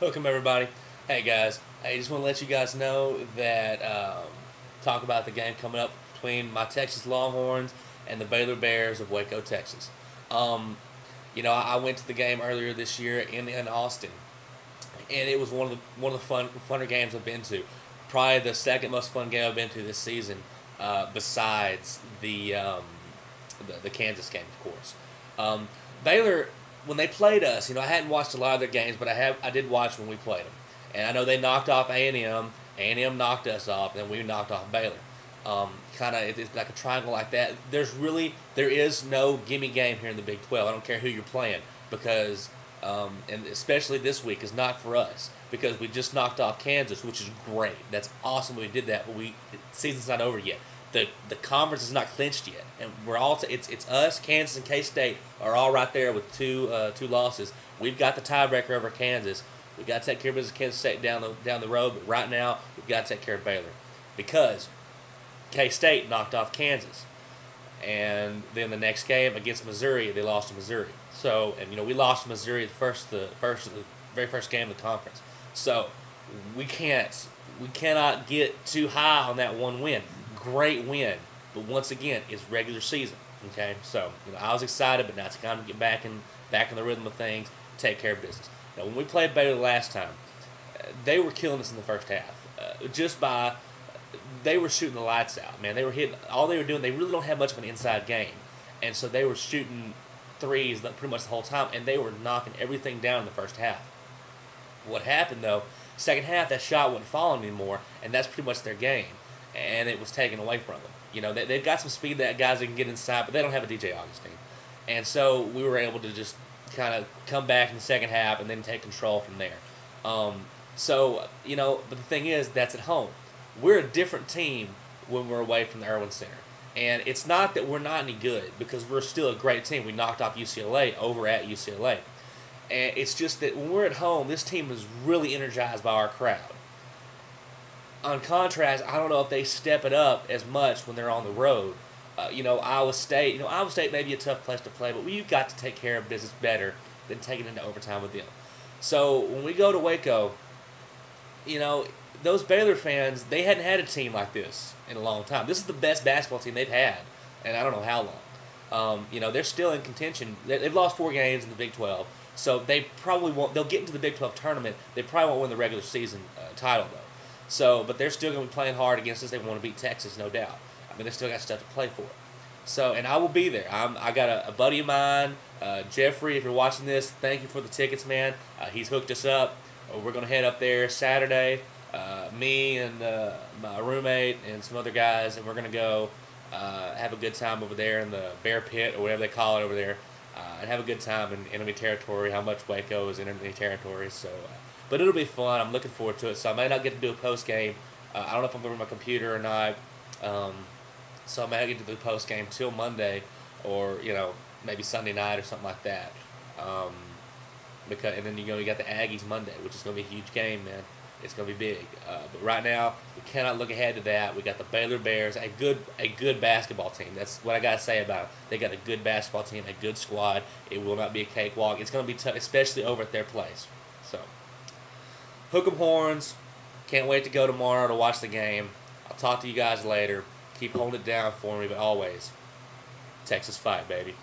Welcome everybody. Hey guys, I just want to let you guys know that um, talk about the game coming up between my Texas Longhorns and the Baylor Bears of Waco, Texas. Um, you know, I went to the game earlier this year in, in Austin, and it was one of the one of the fun funner games I've been to. Probably the second most fun game I've been to this season, uh, besides the, um, the the Kansas game, of course. Um, Baylor when they played us, you know, I hadn't watched a lot of their games, but I have I did watch when we played them, and I know they knocked off A and M. A and M knocked us off, and we knocked off Baylor. Um, kind of it's like a triangle like that. There's really there is no gimme game here in the Big Twelve. I don't care who you're playing because um, and especially this week is not for us because we just knocked off Kansas, which is great. That's awesome we did that, but we season's not over yet the the conference is not clinched yet, and we're all t- it's it's us, Kansas, and K State are all right there with two uh, two losses. We've got the tiebreaker over Kansas. We've got to take care of business Kansas State down the down the road, but right now we've got to take care of Baylor because K State knocked off Kansas, and then the next game against Missouri they lost to Missouri. So and you know we lost to Missouri the first the first the very first game of the conference. So we can't we cannot get too high on that one win great win. But once again, it's regular season. Okay, so you know I was excited, but now it's time to get back in back in the rhythm of things, take care of business. Now, when we played Baylor last time, uh, they were killing us in the first half, uh, just by they were shooting the lights out. Man, they were hitting all they were doing. They really don't have much of an inside game, and so they were shooting threes pretty much the whole time, and they were knocking everything down in the first half. What happened though? Second half, that shot wasn't falling anymore, and that's pretty much their game and it was taken away from them. You know, they, they've got some speed that guys can get inside, but they don't have a DJ Augustin. And so we were able to just kind of come back in the second half and then take control from there. Um, so, you know, but the thing is, that's at home. We're a different team when we're away from the Erwin Center. And it's not that we're not any good because we're still a great team. We knocked off UCLA over at UCLA. And it's just that when we're at home, this team is really energized by our crowd on contrast, I don't know if they step it up as much when they're on the road. Uh, you know, Iowa State. You know, Iowa State may be a tough place to play, but we've got to take care of business better than taking into overtime with them. So when we go to Waco, you know, those Baylor fans, they hadn't had a team like this in a long time. This is the best basketball team they've had, and I don't know how long. Um, you know, they're still in contention. They've lost four games in the Big 12, so they probably won't. They'll get into the Big 12 tournament. They probably won't win the regular season uh, title though. So, but they're still going to be playing hard against us. They want to beat Texas, no doubt. I mean, they still got stuff to play for. So, and I will be there. I'm, I got a, a buddy of mine, uh, Jeffrey. If you're watching this, thank you for the tickets, man. Uh, he's hooked us up. Uh, we're going to head up there Saturday. Uh, me and uh, my roommate and some other guys, and we're going to go uh, have a good time over there in the Bear Pit or whatever they call it over there, and have a good time in enemy territory. How much Waco is in enemy territory? So but it'll be fun. I'm looking forward to it. So I may not get to do a post game. Uh, I don't know if I'm over my computer or not. Um, so I may not get to do the post game till Monday, or you know maybe Sunday night or something like that. Um, because and then you know you got the Aggies Monday, which is going to be a huge game, man. It's going to be big. Uh, but right now we cannot look ahead to that. We got the Baylor Bears, a good a good basketball team. That's what I got to say about it. They got a good basketball team, a good squad. It will not be a cakewalk. It's going to be tough, especially over at their place. So. Hook 'em horns. Can't wait to go tomorrow to watch the game. I'll talk to you guys later. Keep holding it down for me, but always, Texas fight, baby.